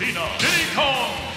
Lucina Diddy Kong.